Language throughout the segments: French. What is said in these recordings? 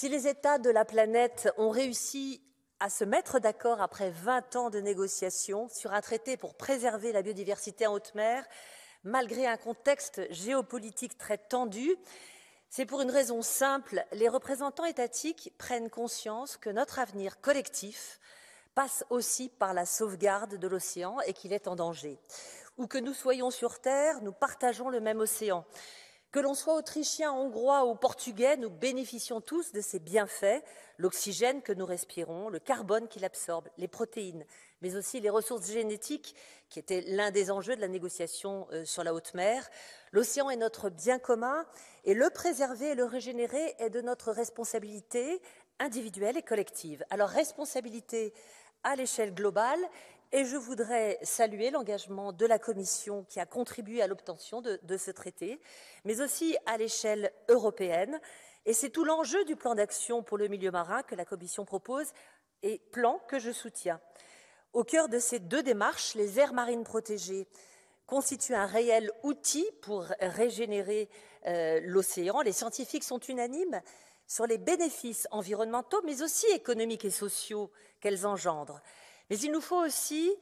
Si les États de la planète ont réussi à se mettre d'accord après 20 ans de négociations sur un traité pour préserver la biodiversité en haute mer, malgré un contexte géopolitique très tendu, c'est pour une raison simple, les représentants étatiques prennent conscience que notre avenir collectif passe aussi par la sauvegarde de l'océan et qu'il est en danger. Où que nous soyons sur Terre, nous partageons le même océan. Que l'on soit autrichien, hongrois ou portugais, nous bénéficions tous de ces bienfaits, l'oxygène que nous respirons, le carbone qu'il absorbe, les protéines, mais aussi les ressources génétiques, qui étaient l'un des enjeux de la négociation euh, sur la haute mer. L'océan est notre bien commun et le préserver et le régénérer est de notre responsabilité individuelle et collective. Alors responsabilité à l'échelle globale et je voudrais saluer l'engagement de la Commission qui a contribué à l'obtention de, ce traité, mais aussi à l'échelle européenne. Et c'est tout l'enjeu du plan d'action pour le milieu marin que la Commission propose et plan que je soutiens. Au cœur de ces deux démarches, les aires marines protégées constituent un réel outil pour régénérer euh, l'océan. Les scientifiques sont unanimes sur les bénéfices environnementaux, mais aussi économiques et sociaux qu'elles engendrent. Mais il nous faut aussi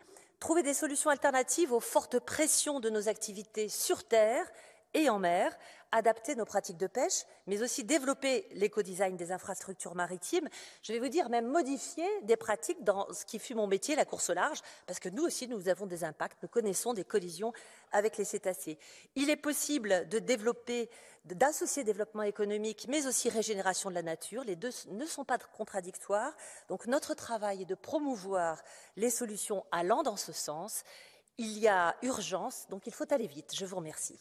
trouver des solutions alternatives aux fortes pressions de nos activités sur Terre et en mer, adapter nos pratiques de pêche, mais aussi développer l'éco-design des infrastructures maritimes. Je vais vous dire même modifier des pratiques dans ce qui fut mon métier, la course au large, parce que nous aussi, nous avons des impacts, nous connaissons des collisions avec les cétacés. Il est possible de développer, d'associer développement économique, mais aussi régénération de la nature. Les deux ne sont pas contradictoires. Donc notre travail est de promouvoir les solutions allant dans ce sens. Il y a urgence, donc il faut aller vite. Je vous remercie.